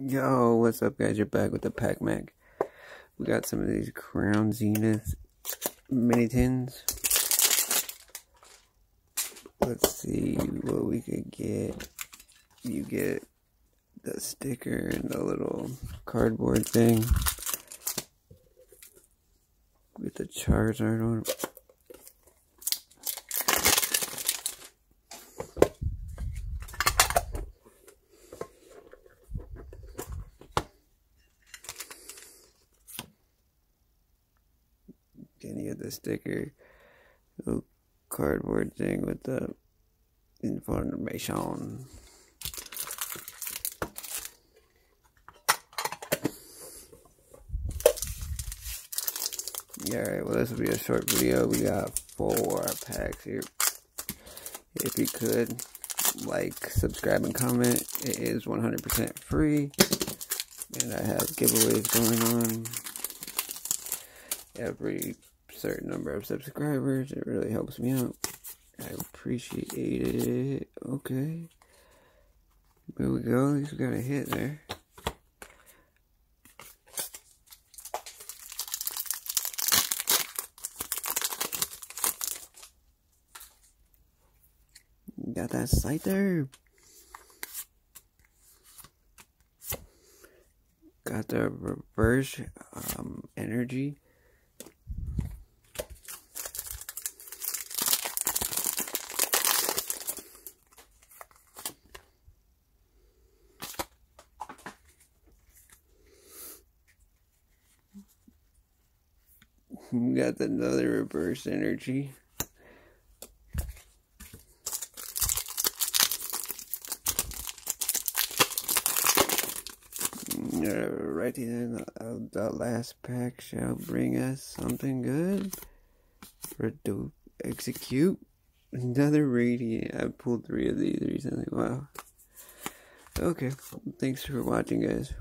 Yo, what's up, guys? You're back with the PackMack. We got some of these Crown Zenith mini tins. Let's see what we could get. You get the sticker and the little cardboard thing with the Charizard on it. Any of the sticker little cardboard thing with the information. Yeah, alright, well this will be a short video. We got four packs here. If you could, like, subscribe, and comment. It is 100% free. And I have giveaways going on every certain number of subscribers. It really helps me out. I appreciate it. Okay. There we go. At least we got a hit there. Got that sight there. Got the reverse um, energy. We got another reverse energy. Uh, right here, uh, the last pack shall bring us something good for to execute. Another radiant. I pulled three of these recently. Wow. Okay. Thanks for watching, guys.